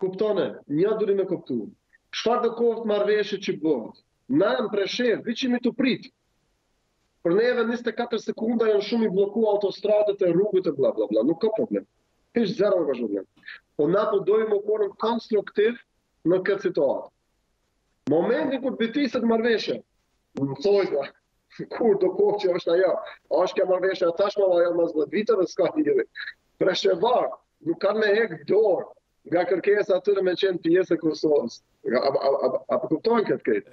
kuptone, një duri me kuptu. Shfar dhe kohët marveshe që bëndë? Na e më preshevë, vi të pritë. Për ne 24 sekunda janë shumë i bloku autostratët e rrugët e bla, bla, bla. Nuk ka problem. Ishtë zero në problem, Po na po dojmë o korën konstruktiv në këtë situatë. Momentin kër bitisët marveshe, më thojtë da, kur do kohë që është aja, është ke marveshe, atashma vajan mazë dhe vitëve s'ka njëri. Preshevarë, nuk kanë me hekë dorë, قال كركيس اعطونا منشان بياسه كورسوس ابقوا بتون كتكيت